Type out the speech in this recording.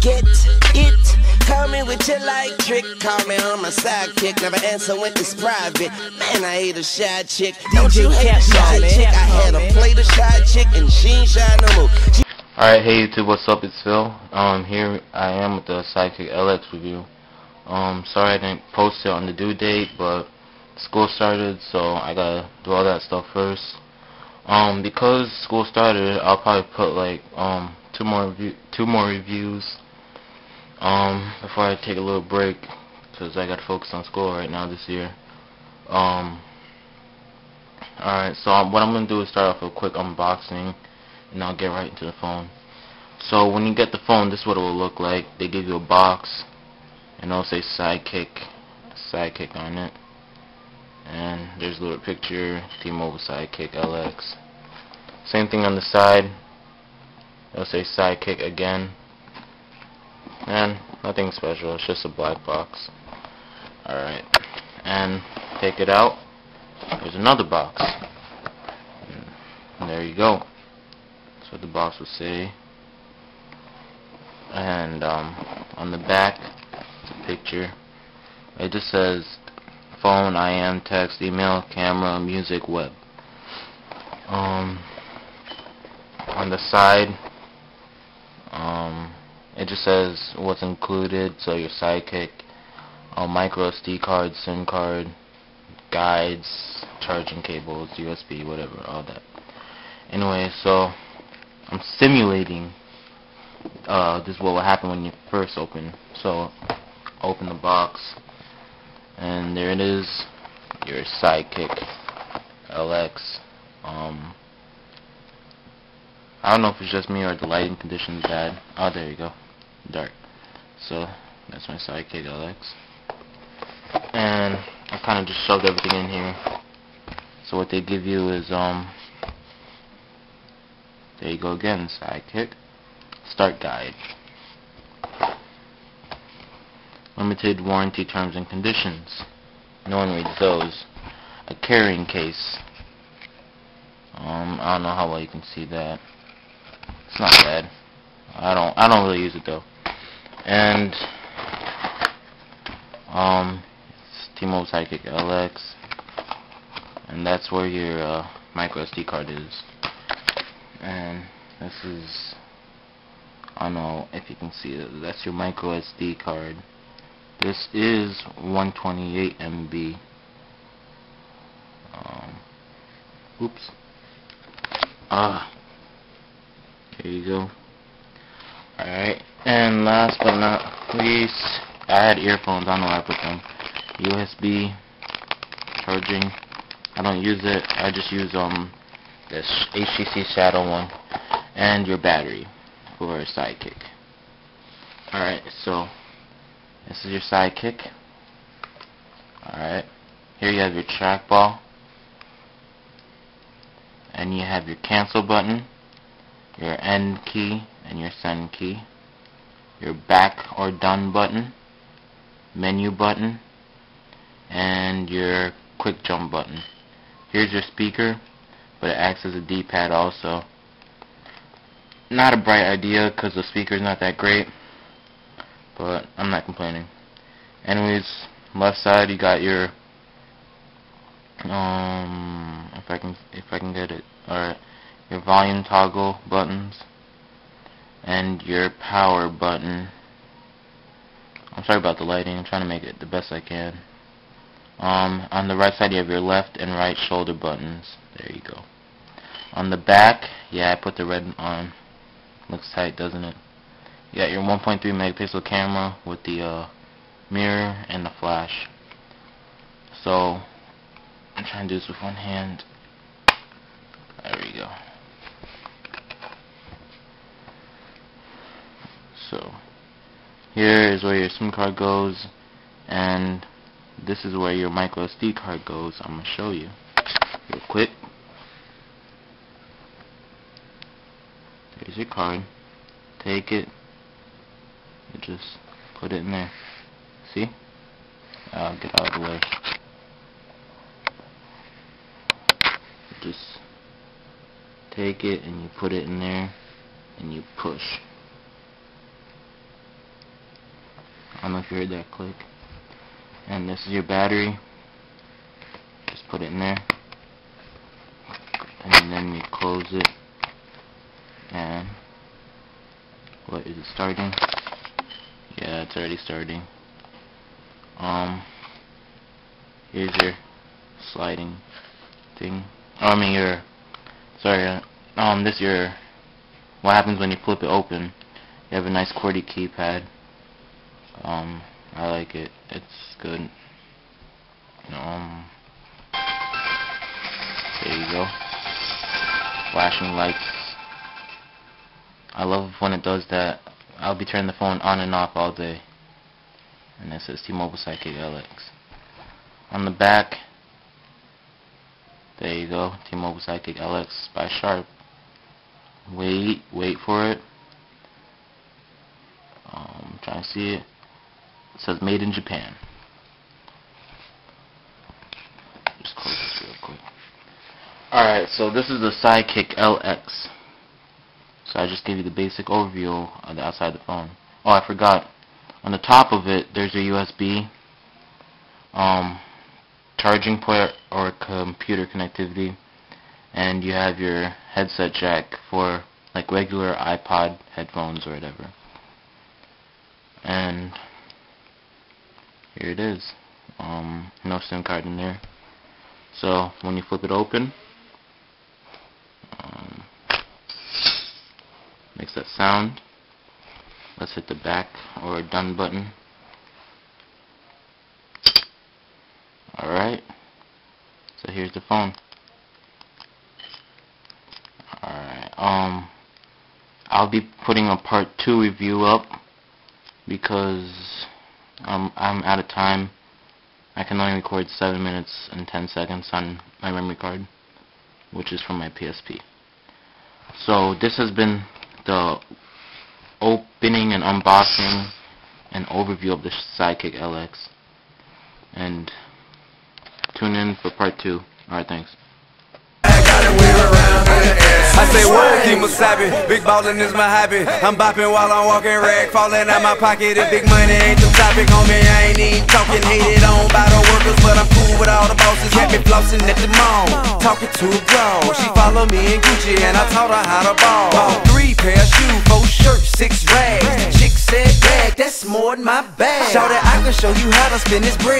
get it. Call me with your like trick. Call me on my sidekick. Never answer when it's private. Man, I hate a shy chick. Don't you hate a shy chick? I had a plate of shy chick and she ain't shy no more. She Alright, hey YouTube, what's up? It's Phil. Um, here I am with the Sidekick LX review. Um, sorry I didn't post it on the due date, but school started, so I gotta do all that stuff first. Um, because school started, I'll probably put like um two more review two more reviews. Um, before I take a little break, because I gotta focus on school right now this year. Um, alright, so what I'm gonna do is start off with a quick unboxing and I'll get right into the phone. So when you get the phone, this is what it will look like. They give you a box, and it'll say Sidekick, Sidekick on it. And there's a little picture, T-Mobile Sidekick LX. Same thing on the side. It'll say Sidekick again. And nothing special. It's just a black box. Alright. And take it out. There's another box. And there you go. That's what the box will say. And um, on the back, it's a picture. It just says phone, IM, text, email, camera, music, web. Um, on the side, um, it just says what's included. So your Sidekick, a micro SD card, SIM card, guides, charging cables, USB, whatever, all that. Anyway, so I'm simulating uh, this is what will happen when you first open. So open the box, and there it is, your Sidekick LX. Um, I don't know if it's just me or the lighting conditions bad. Oh, there you go, dark. So that's my Sidekick LX, and I kind of just shoved everything in here. So what they give you is um there you go again, Sidekick. Start guide. Limited warranty terms and conditions. No one reads those. A carrying case. Um, I don't know how well you can see that. It's not bad. I don't I don't really use it though. And um it's T-Mobile Sidekick LX. And that's where your uh, micro SD card is. And this is I don't know if you can see it that's your micro SD card. This is 128 MB um, oops. Ah there you go alright and last but not least I had earphones I don't know I put them USB charging I don't use it I just use um this HTC Shadow one, and your battery for a sidekick. Alright, so this is your sidekick. Alright, here you have your trackball, and you have your cancel button, your end key, and your send key, your back or done button, menu button, and your quick jump button. Here's your speaker but it acts as a D-pad also. Not a bright idea because the speaker's not that great, but I'm not complaining. Anyways, left side you got your um if I can if I can get it alright your volume toggle buttons and your power button I'm sorry about the lighting I'm trying to make it the best I can um, on the right side you have your left and right shoulder buttons. There you go. On the back, yeah, I put the red on. Looks tight, doesn't it? You got your 1.3 megapixel camera with the uh, mirror and the flash. So, I'm trying to do this with one hand. There we go. So, here is where your SIM card goes, and this is where your micro SD card goes. I'm going to show you real quick. There's your card. Take it. You just put it in there. See? I'll get out of the way. Just take it and you put it in there and you push. Don't know if you heard that click. And this is your battery. Just put it in there. And then you close it. And what is it starting? Yeah, it's already starting. Um here's your sliding thing. Oh, I mean your sorry, uh, um this your what happens when you flip it open. You have a nice QWERTY keypad. Um, I like it. It's good. Um, there you go. Flashing lights. I love when it does that. I'll be turning the phone on and off all day. And it says T-Mobile Sidekick LX. On the back, there you go. T-Mobile Sidekick LX by Sharp. Wait, wait for it. Um, trying to see it. It says made in Japan. Just close this real quick. Alright, so this is the Sidekick LX. So I just gave you the basic overview of the outside of the phone. Oh, I forgot. On the top of it, there's your USB, um, charging port or computer connectivity, and you have your headset jack for like regular iPod headphones or whatever. And here it is. Um, no SIM card in there. So when you flip it open, um, makes that sound. Let's hit the back or done button. Alright. So here's the phone. Alright. Um I'll be putting a part two review up because um, I'm out of time. I can only record 7 minutes and 10 seconds on my memory card, which is from my PSP. So this has been the opening and unboxing and overview of the Sidekick LX. And tune in for part 2. Alright, thanks. I say whoa, Kemosabe, big ballin' is my hobby. I'm bopping while I'm walking, rag falling out my pocket. If big money ain't the topic on me, I ain't even talking. Hated on by the workers, but I'm cool with all the bosses. Had me flossing at the mall, talking to a girl. She follow me in Gucci, and I taught her how to ball. Bought three pair of shoes, four shirts, six rags. Chick said bag, that's more than my bag. Shout that I can show you how to spin this bread.